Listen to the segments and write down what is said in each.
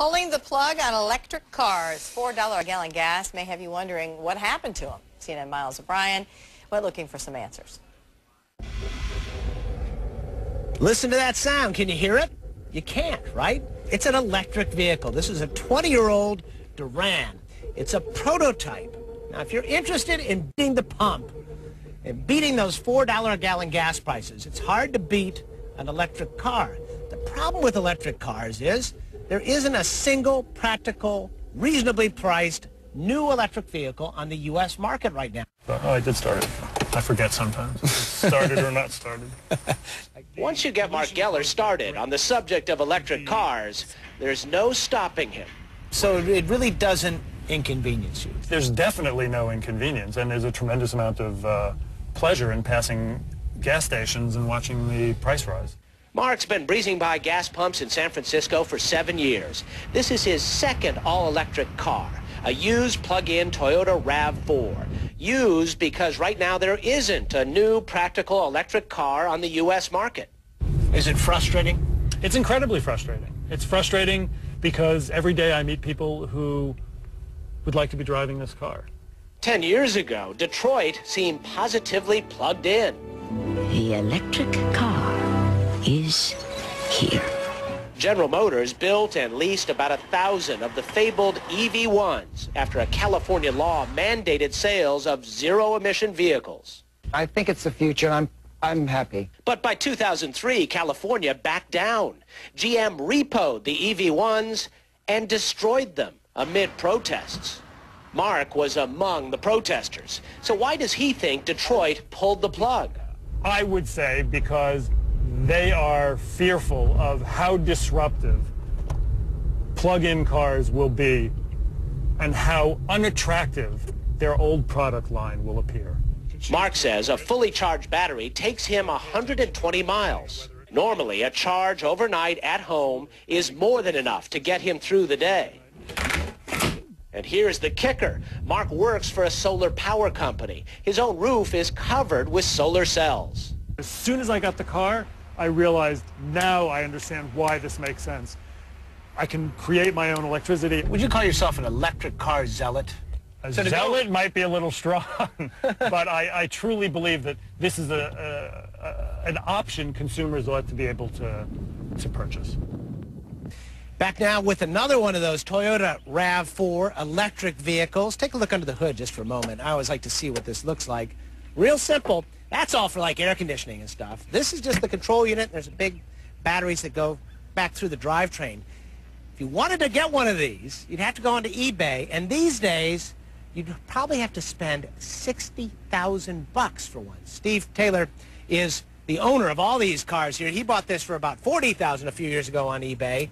Pulling the plug on electric cars. $4 a gallon gas may have you wondering what happened to them. CNN Miles O'Brien went looking for some answers. Listen to that sound. Can you hear it? You can't, right? It's an electric vehicle. This is a 20-year-old Duran. It's a prototype. Now, if you're interested in beating the pump and beating those $4 a gallon gas prices, it's hard to beat an electric car. The problem with electric cars is there isn't a single practical, reasonably priced new electric vehicle on the U.S. market right now. Oh, I did start it. I forget sometimes. started or not started. Once you get Mark Geller started on the subject of electric cars, there's no stopping him. So it really doesn't inconvenience you. There's definitely no inconvenience, and there's a tremendous amount of uh, pleasure in passing gas stations and watching the price rise. Mark's been breezing by gas pumps in San Francisco for seven years. This is his second all-electric car, a used plug-in Toyota RAV4. Used because right now there isn't a new practical electric car on the U.S. market. Is it frustrating? It's incredibly frustrating. It's frustrating because every day I meet people who would like to be driving this car. Ten years ago, Detroit seemed positively plugged in. The electric car is here. General Motors built and leased about a thousand of the fabled EV1s after a California law mandated sales of zero-emission vehicles. I think it's the future. I'm I'm happy. But by 2003, California backed down. GM repoed the EV1s and destroyed them amid protests. Mark was among the protesters. So why does he think Detroit pulled the plug? I would say because they are fearful of how disruptive plug-in cars will be and how unattractive their old product line will appear. Mark says a fully charged battery takes him 120 miles. Normally, a charge overnight at home is more than enough to get him through the day. And here's the kicker. Mark works for a solar power company. His own roof is covered with solar cells. As soon as I got the car, I realized now I understand why this makes sense. I can create my own electricity. Would you call yourself an electric car zealot? A So to go- zealot might be a little strong, but I, I truly believe that this is a, a, a, an option consumers ought to be able to, to purchase. Back now with another one of those Toyota RAV4 electric vehicles. Take a look under the hood just for a moment. I always like to see what this looks like. Real simple. That's all for like air conditioning and stuff. This is just the control unit. There's a big batteries that go back through the drivetrain. If you wanted to get one of these, you'd have to go onto eBay. And these days, you'd probably have to spend 60000 bucks for one. Steve Taylor is the owner of all these cars here. He bought this for about 40000 a few years ago on eBay.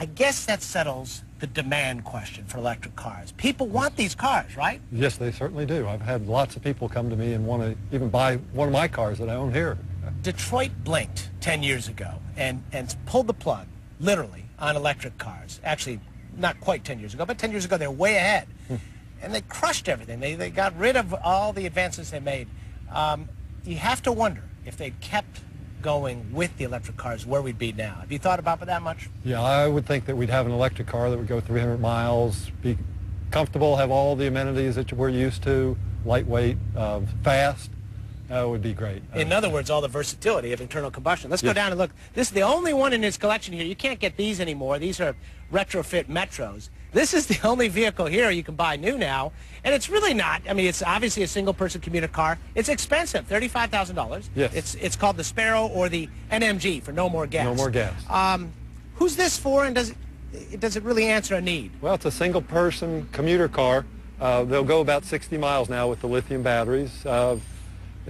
I guess that settles the demand question for electric cars. People want these cars, right? Yes, they certainly do. I've had lots of people come to me and want to even buy one of my cars that I own here. Detroit blinked 10 years ago and, and pulled the plug, literally, on electric cars. Actually, not quite 10 years ago, but 10 years ago, they were way ahead. and they crushed everything. They, they got rid of all the advances they made. Um, you have to wonder if they'd kept going with the electric cars, where we'd be now. Have you thought about that much? Yeah, I would think that we'd have an electric car that would go 300 miles, be comfortable, have all the amenities that we're used to, lightweight, uh, fast. That would be great. In other words, all the versatility of internal combustion. Let's go down and look. This is the only one in his collection here. You can't get these anymore. These are retrofit Metros. This is the only vehicle here you can buy new now. And it's really not. I mean, it's obviously a single-person commuter car. It's expensive, $35,000. Yes. It's, it's called the Sparrow or the NMG for no more gas. No more gas. Um, who's this for and does it, does it really answer a need? Well, it's a single-person commuter car. Uh, they'll go about 60 miles now with the lithium batteries. Uh,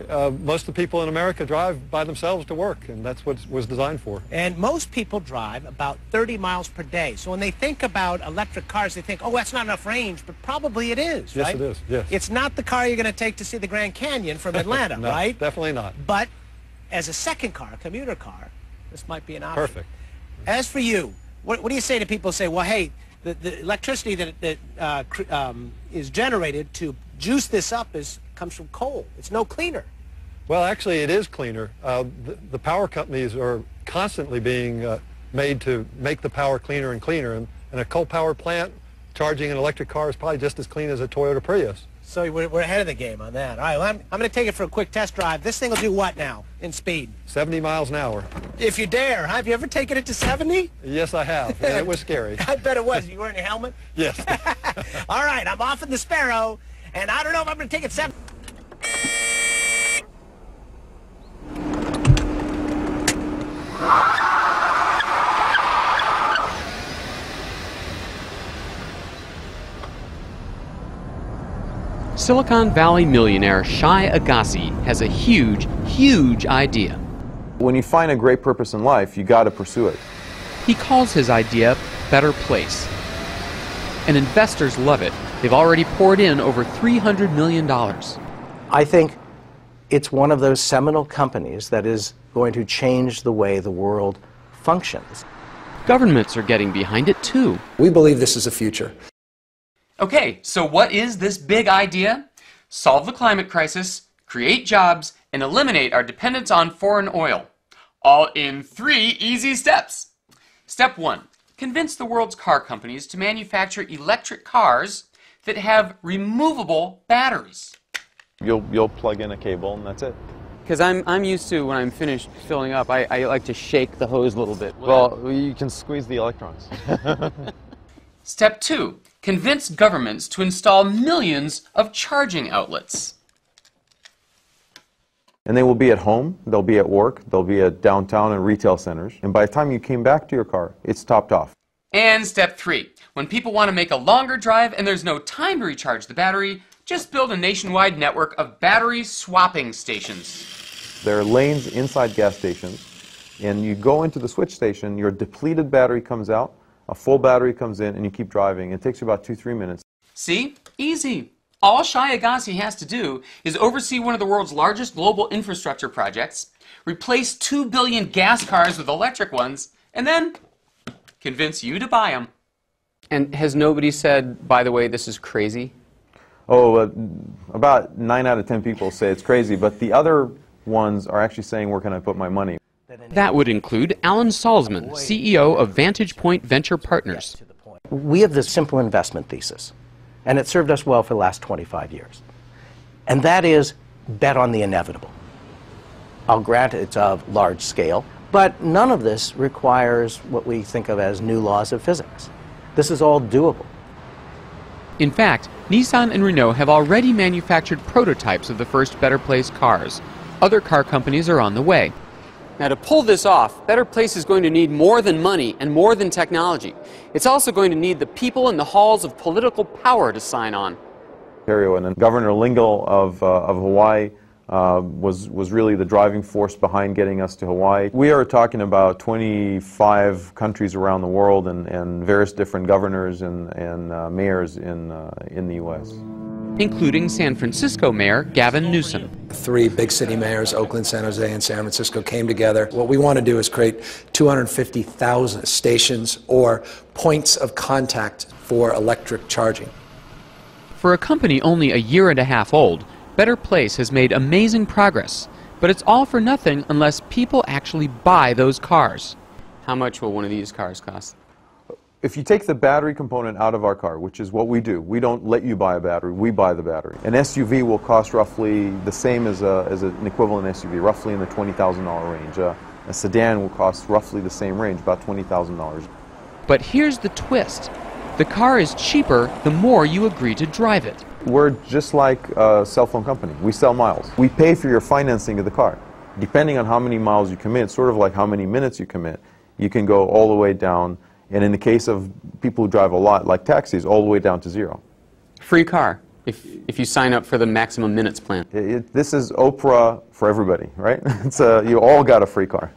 uh, most of the people in America drive by themselves to work, and that's what was designed for. And most people drive about 30 miles per day. So when they think about electric cars, they think, oh, that's not enough range, but probably it is, Yes, right? it is, yes. It's not the car you're going to take to see the Grand Canyon from Atlanta, No, right? Definitely not. But as a second car, a commuter car, this might be an option. Perfect. As for you, what, what do you say to people who say, well, hey, the, the electricity that, that uh, cr- um, is generated to juice this up is comes from coal. It's no cleaner. Well, actually, it is cleaner. Uh, the, the power companies are constantly being uh, made to make the power cleaner and cleaner, and And a coal power plant charging an electric car is probably just as clean as a Toyota Prius. So we're, we're ahead of the game on that. All right, well, I'm, I'm going to take it for a quick test drive. This thing will do what now in speed? 70 miles an hour. If you dare. Have you ever taken it to 70? Yes, I have. And it was scary. I bet it was. You wearing your helmet? Yes. All right, I'm off in the Sparrow, and I don't know if I'm going to take it 70. Silicon Valley millionaire Shai Agassi has a huge, huge idea. When you find a great purpose in life, you got to pursue it. He calls his idea Better Place. And investors love it. They've already poured in over $300 million. I think it's one of those seminal companies that is going to change the way the world functions. Governments are getting behind it too. We believe this is the future. Okay, so what is this big idea? Solve the climate crisis, create jobs, and eliminate our dependence on foreign oil. All in three easy steps. Step one convince the world's car companies to manufacture electric cars that have removable batteries. You'll, you'll plug in a cable and that's it. Because I'm, I'm used to when I'm finished filling up, I, I like to shake the hose a little bit. Well, you can squeeze the electrons. Step two convince governments to install millions of charging outlets. And they will be at home, they'll be at work, they'll be at downtown and retail centers. And by the time you came back to your car, it's topped off. And step three when people want to make a longer drive and there's no time to recharge the battery, just build a nationwide network of battery swapping stations. There are lanes inside gas stations, and you go into the switch station, your depleted battery comes out, a full battery comes in, and you keep driving. It takes you about two, three minutes. See? Easy. All Shai Agassi has to do is oversee one of the world's largest global infrastructure projects, replace 2 billion gas cars with electric ones, and then convince you to buy them. And has nobody said, by the way, this is crazy? Oh, uh, about 9 out of 10 people say it's crazy, but the other ones are actually saying, where can I put my money? That would include Alan Salzman, CEO of Vantage Point Venture Partners. We have this simple investment thesis, and it served us well for the last 25 years. And that is bet on the inevitable. I'll grant it's of large scale, but none of this requires what we think of as new laws of physics. This is all doable. In fact, Nissan and Renault have already manufactured prototypes of the first Better Place cars. Other car companies are on the way. Now, to pull this off, Better Place is going to need more than money and more than technology. It's also going to need the people in the halls of political power to sign on. Ontario and then Governor Lingle of, uh, of Hawaii uh, was, was really the driving force behind getting us to Hawaii. We are talking about 25 countries around the world and, and various different governors and, and uh, mayors in, uh, in the U.S. Including San Francisco Mayor Gavin Newsom. Three big city mayors, Oakland, San Jose, and San Francisco, came together. What we want to do is create 250,000 stations or points of contact for electric charging. For a company only a year and a half old, Better Place has made amazing progress, but it's all for nothing unless people actually buy those cars. How much will one of these cars cost? If you take the battery component out of our car, which is what we do, we don't let you buy a battery, we buy the battery. An SUV will cost roughly the same as, a, as an equivalent SUV, roughly in the $20,000 range. Uh, a sedan will cost roughly the same range, about $20,000. But here's the twist. The car is cheaper the more you agree to drive it. We're just like a cell phone company. We sell miles. We pay for your financing of the car. Depending on how many miles you commit, sort of like how many minutes you commit, you can go all the way down. And in the case of people who drive a lot, like taxis, all the way down to zero. Free car if, if you sign up for the maximum minutes plan. It, it, this is Oprah for everybody, right? it's a, you all got a free car.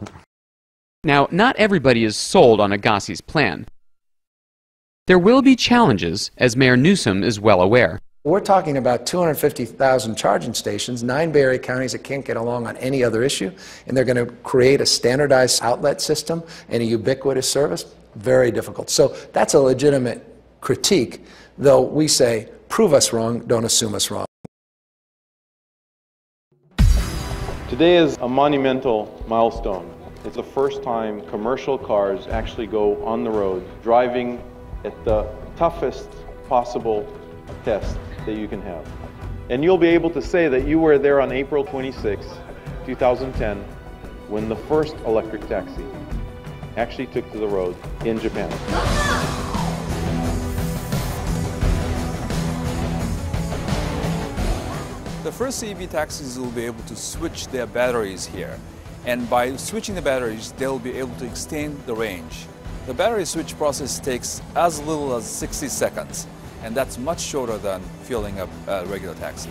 Now, not everybody is sold on Agassi's plan. There will be challenges, as Mayor Newsom is well aware. We're talking about 250,000 charging stations, nine Bay Area counties that can't get along on any other issue, and they're going to create a standardized outlet system and a ubiquitous service. Very difficult. So that's a legitimate critique, though we say, prove us wrong, don't assume us wrong. Today is a monumental milestone. It's the first time commercial cars actually go on the road, driving at the toughest possible test that you can have. And you'll be able to say that you were there on April 26, 2010, when the first electric taxi actually took to the road in Japan. The first EV taxis will be able to switch their batteries here. And by switching the batteries, they'll be able to extend the range. The battery switch process takes as little as 60 seconds, and that's much shorter than filling up a regular taxi.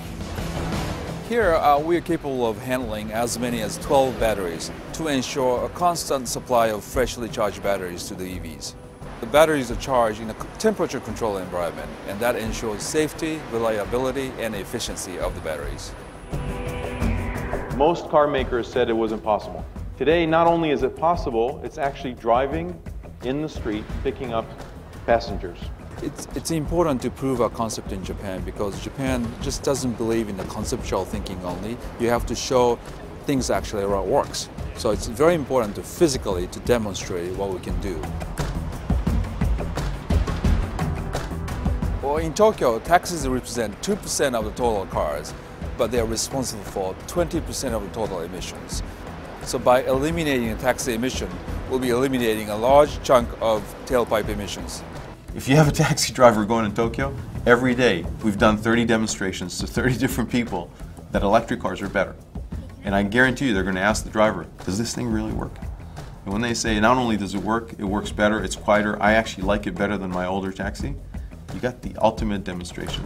Here, uh, we are capable of handling as many as 12 batteries to ensure a constant supply of freshly charged batteries to the EVs. The batteries are charged in a temperature controlled environment, and that ensures safety, reliability, and efficiency of the batteries. Most car makers said it was impossible. Today, not only is it possible, it's actually driving in the street, picking up passengers. It's, it's important to prove our concept in Japan because Japan just doesn't believe in the conceptual thinking only. You have to show things actually how it works. So it's very important to physically to demonstrate what we can do. Well, in Tokyo, taxis represent 2% of the total cars, but they are responsible for 20% of the total emissions. So by eliminating taxi emission, we'll be eliminating a large chunk of tailpipe emissions. If you have a taxi driver going in Tokyo, every day we've done 30 demonstrations to 30 different people that electric cars are better. And I guarantee you they're going to ask the driver, does this thing really work? And when they say not only does it work, it works better, it's quieter, I actually like it better than my older taxi, you got the ultimate demonstration.